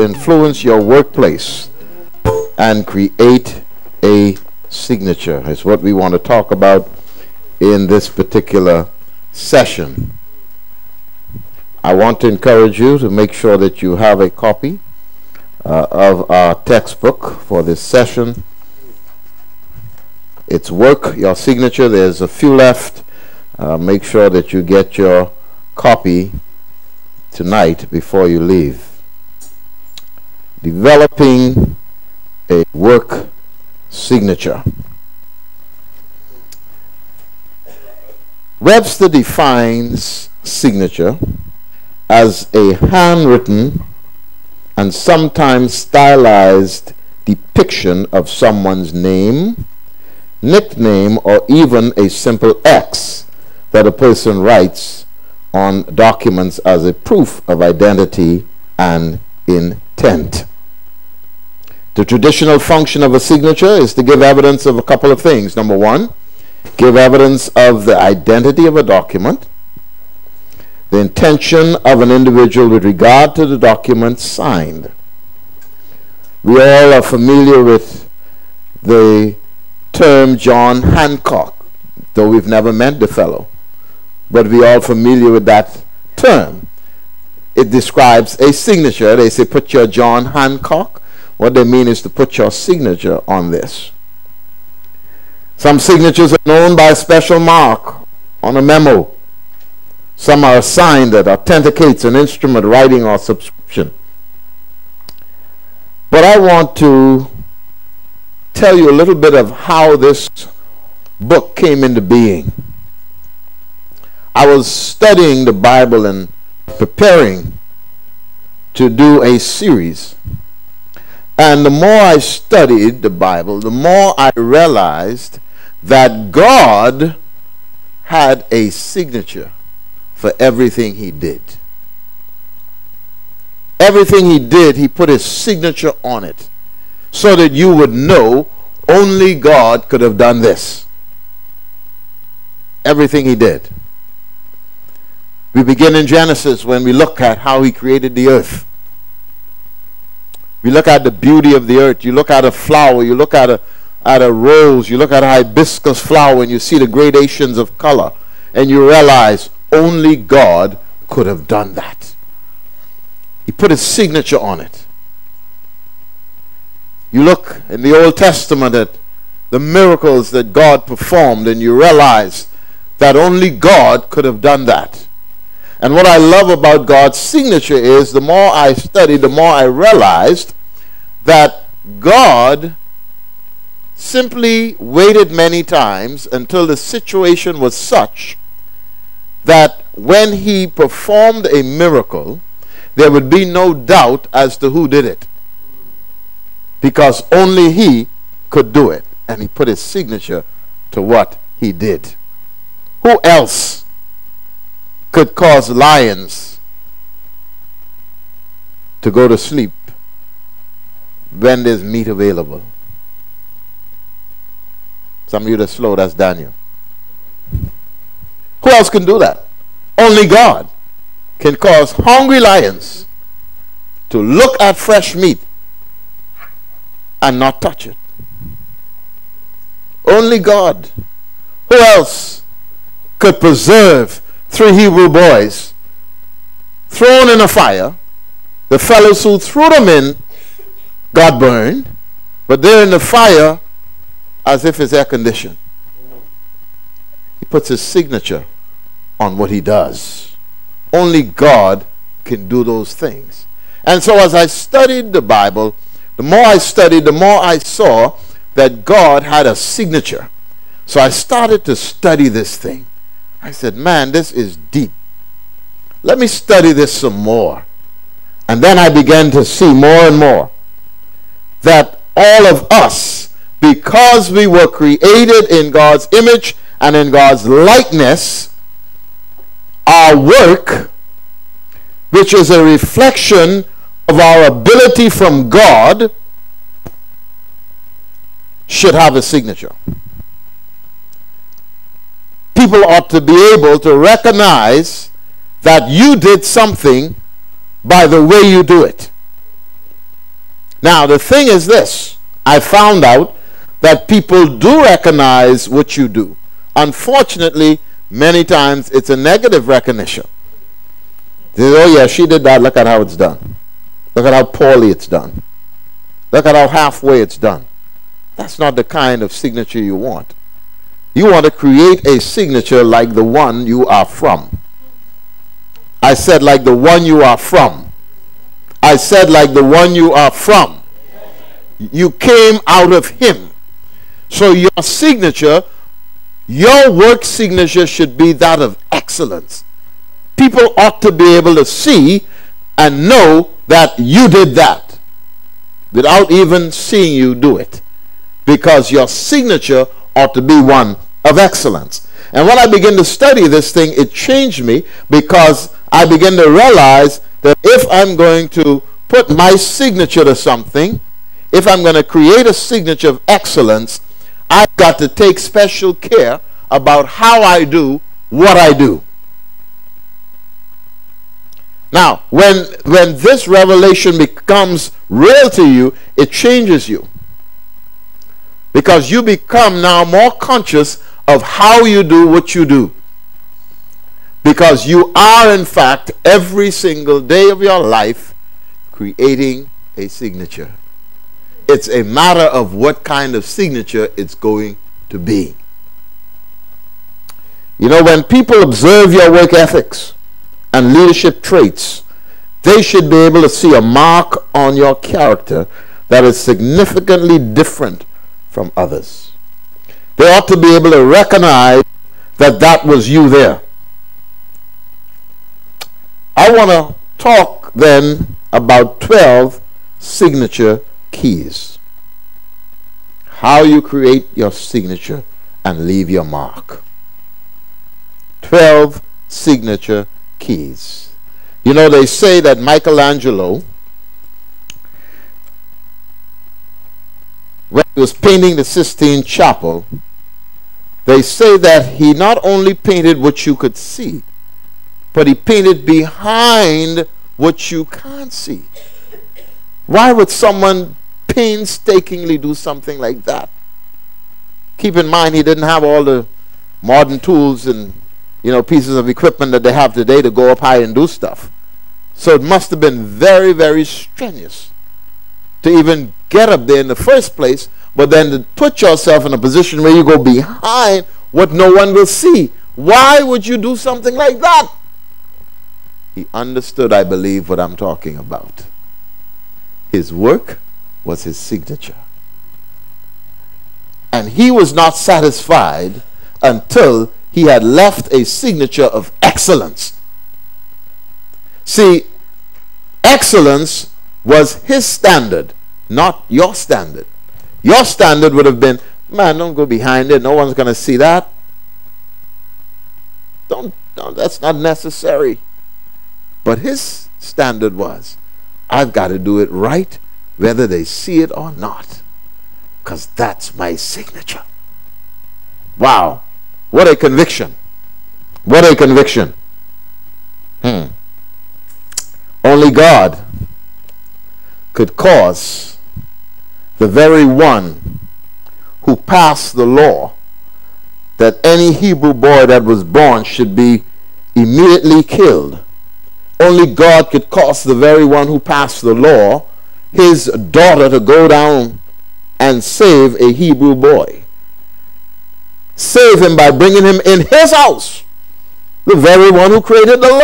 influence your workplace and create a signature. Is what we want to talk about in this particular session. I want to encourage you to make sure that you have a copy uh, of our textbook for this session. It's work, your signature. There's a few left. Uh, make sure that you get your copy tonight before you leave. Developing a work signature. Webster defines signature as a handwritten and sometimes stylized depiction of someone's name, nickname, or even a simple X that a person writes on documents as a proof of identity and intent. The traditional function of a signature is to give evidence of a couple of things. Number one, give evidence of the identity of a document, the intention of an individual with regard to the document signed. We all are familiar with the term John Hancock, though we've never met the fellow. But we all familiar with that term. It describes a signature. They say, put your John Hancock what they mean is to put your signature on this. Some signatures are known by a special mark on a memo. Some are a sign that authenticates an instrument, writing, or subscription. But I want to tell you a little bit of how this book came into being. I was studying the Bible and preparing to do a series and the more I studied the Bible, the more I realized that God had a signature for everything he did. Everything he did, he put his signature on it so that you would know only God could have done this. Everything he did. We begin in Genesis when we look at how he created the earth. You look at the beauty of the earth. You look at a flower. You look at a, at a rose. You look at a hibiscus flower and you see the gradations of color. And you realize only God could have done that. He put his signature on it. You look in the Old Testament at the miracles that God performed and you realize that only God could have done that. And what I love about God's signature is the more I studied, the more I realized that God simply waited many times until the situation was such that when he performed a miracle, there would be no doubt as to who did it. Because only he could do it. And he put his signature to what he did. Who else could cause lions to go to sleep when there's meat available. Some of you that slow, that's Daniel. Who else can do that? Only God can cause hungry lions to look at fresh meat and not touch it. Only God. Who else could preserve three Hebrew boys thrown in a fire? The fellows who threw them in got burned, but they're in the fire as if it's air conditioned. He puts his signature on what he does. Only God can do those things. And so as I studied the Bible, the more I studied, the more I saw that God had a signature. So I started to study this thing. I said, man, this is deep. Let me study this some more. And then I began to see more and more that all of us, because we were created in God's image and in God's likeness, our work, which is a reflection of our ability from God, should have a signature. People ought to be able to recognize that you did something by the way you do it. Now, the thing is this I found out that people do recognize what you do. Unfortunately, many times it's a negative recognition. They say, oh, yeah, she did that. Look at how it's done. Look at how poorly it's done. Look at how halfway it's done. That's not the kind of signature you want. You want to create a signature like the one you are from. I said, like the one you are from. I said, like the one you are from. You came out of him. So your signature, your work signature should be that of excellence. People ought to be able to see and know that you did that without even seeing you do it. Because your signature ought to be one of excellence. And when I began to study this thing, it changed me because I began to realize that if I'm going to put my signature to something, if I'm going to create a signature of excellence, I've got to take special care about how I do what I do. Now, when, when this revelation becomes real to you, it changes you. Because you become now more conscious of how you do what you do. Because you are, in fact, every single day of your life creating a signature. It's a matter of what kind of signature it's going to be. You know, when people observe your work ethics and leadership traits, they should be able to see a mark on your character that is significantly different from others. Ought to be able to recognize that that was you there. I want to talk then about 12 signature keys. How you create your signature and leave your mark. 12 signature keys. You know, they say that Michelangelo, when he was painting the Sistine Chapel, they say that he not only painted what you could see, but he painted behind what you can't see. Why would someone painstakingly do something like that? Keep in mind, he didn't have all the modern tools and you know pieces of equipment that they have today to go up high and do stuff. So it must have been very, very strenuous to even get up there in the first place but then to put yourself in a position where you go behind what no one will see. Why would you do something like that? He understood, I believe, what I'm talking about. His work was his signature. And he was not satisfied until he had left a signature of excellence. See, excellence was his standard, not your standard. Your standard would have been, man, don't go behind it. No one's going to see that. Don't, no, that's not necessary. But his standard was, I've got to do it right, whether they see it or not. Because that's my signature. Wow. What a conviction. What a conviction. Hmm. Only God could cause the very one who passed the law that any Hebrew boy that was born should be immediately killed. Only God could cause the very one who passed the law, his daughter, to go down and save a Hebrew boy. Save him by bringing him in his house, the very one who created the law.